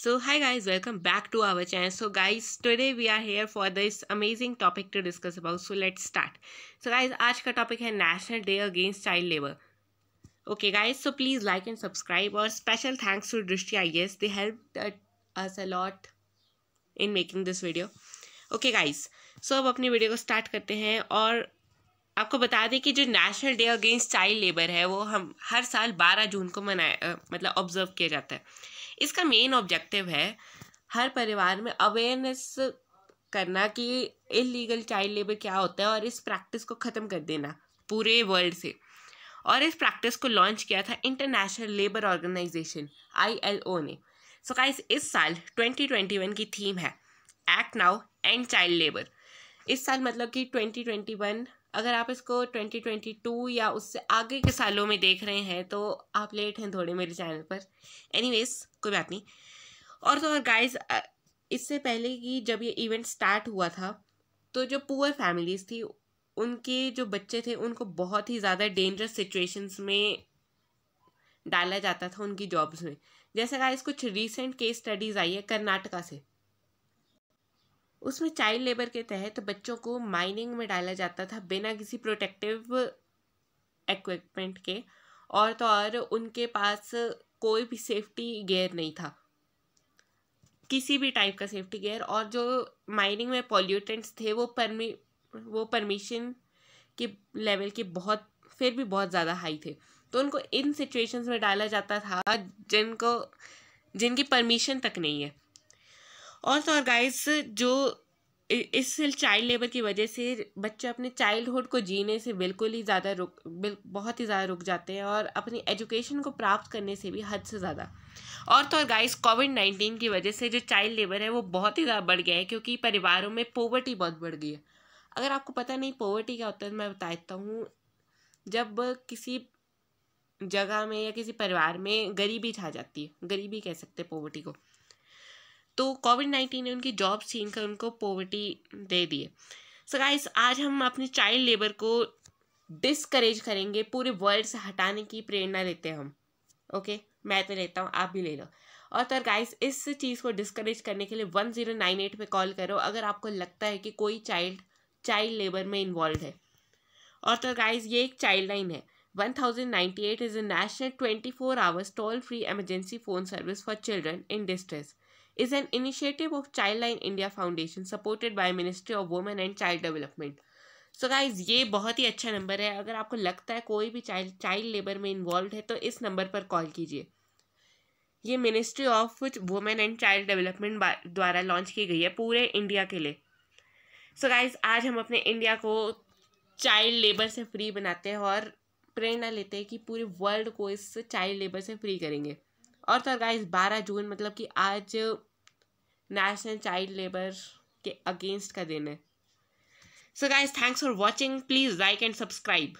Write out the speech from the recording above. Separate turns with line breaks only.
So hi guys, welcome back to our channel. So guys, today we are here for this amazing topic to discuss about. So let's start. So guys, आज का topic है National Day Against Child Labor. Okay guys, so please like and subscribe. और thanks to Drishti IS. They helped uh, us a lot in making this video. Okay guys, so अब अपनी video को start करते हैं और आपको बता दें कि जो national day against child labour है, वो हम हर साल 12 जून को मनाया मतलब ऑब्ज़र्व किया जाता है। इसका मेन ऑब्जेक्टिव है हर परिवार में अवेयरनेस करना कि इलीगल चाइल्ड लेबर क्या होता है और इस प्रैक्टिस को ख़त्म कर देना पूरे वर्ल्ड से। और इस प्रैक्टिस को लॉन्च किया था इंटरनेशनल लेबर ऑर्गेनाइजेशन ओ ने। सो गाइस इस साल 2021 की थीम है act now end child labour इस साल मतलब कि 2021 अगर आप इसको 2022 या उससे आगे के सालों में देख रहे हैं तो आप लेट हैं थोड़े मेरे चैनल पर। एनीवेज कोई बात नहीं। और तो और गाइस इससे पहले कि जब ये इवेंट स्टार्ट हुआ था तो जो पुअर फैमिलीज़ थी, उनके जो बच्चे थे, उनको बहुत ही ज़्यादा डेंजरस सिचुएशंस में डाला जाता था उनकी जॉब्स में। जैसे गाइस कुछ रीसेंट केस स्टडीज़ आई है कर्नाटका से। उसमें चाइल्ड लेबर के तहत बच्चों को माइनिंग में डाला जाता था बिना किसी प्रोटेक्टिव इक्विपमेंट के और तो और उनके पास कोई भी सेफ्टी गेयर नहीं था। किसी भी टाइप का सेफ्टी गेयर और जो माइनिंग में पॉल्यूटेंट्स थे वो परमी वो परमिशन के लेवल के बहुत, फिर भी बहुत ज़्यादा हाई थे। तो उनको इन सिचुएशंस में डाला जाता था जिनको, जिनकी परमिशन तक नहीं है। और तो और गाइस जो इस चाइल्ड लेबर की वजह से बच्चे अपने चाइल्डहुड को जीने से बिल्कुल ही ज़्यादा रुक बहुत ही ज़्यादा रुक जाते हैं और अपनी एजुकेशन को प्राप्त करने से भी हद से ज़्यादा। और तो और गाइस कोविड नाइन्टीन की वजह से जो चाइल्ड लेबर है वो बहुत ही ज़्यादा बढ़ गया है क्योंकि परिवारों में पोवर्टी बहुत बढ़ गई है। अगर आपको पता नहीं पोवर्टी क्या होता है, मैं बता देता हूँ। जब किसी जगह में या किसी परिवार में गरीबी छा जाती है, गरीबी कह सकते हैं पोवर्टी को। तो कोविड नाइन्टीन ने उनकी जॉब छीन कर उनको पॉवर्टी दे दिए सो गाइस आज हम अपने चाइल्ड लेबर को डिस्करेज करेंगे, पूरे वर्ल्ड से हटाने की प्रेरणा लेते हैं हम। ओके मैं तो लेता हूँ, आप भी ले लो। और तो गाइस इस चीज़ को डिस्करेज करने के लिए वन ज़ीरो नाइन एट पर कॉल करो, अगर आपको लगता है कि कोई चाइल्ड चाइल्ड लेबर में इन्वॉल्व है। और तो गाइस ये एक चाइल्ड लाइन है। One thousand ninety eight is a national twenty four hours toll free emergency phone service for children in distress is an initiative of Childline India Foundation, supported by Ministry of Women and Child Development. So so guys ये बहुत ही अच्छा number है। अगर आपको लगता है कोई भी चाइल्ड चाइल्ड लेबर में इन्वॉल्व है तो इस नंबर पर कॉल कीजिए। ये ministry of women and child development द्वारा लॉन्च की गई है पूरे इंडिया के लिए। सो so गाइज़ आज हम अपने इंडिया को चाइल्ड लेबर से फ्री बनाते हैं और प्रेरणा लेते हैं कि पूरे वर्ल्ड को इस चाइल्ड लेबर से फ्री करेंगे। और तो गाइज़ बारह जून मतलब कि आज नेशनल चाइल्ड लेबर के अगेंस्ट का दिन है. So guys thanks for watching please like and subscribe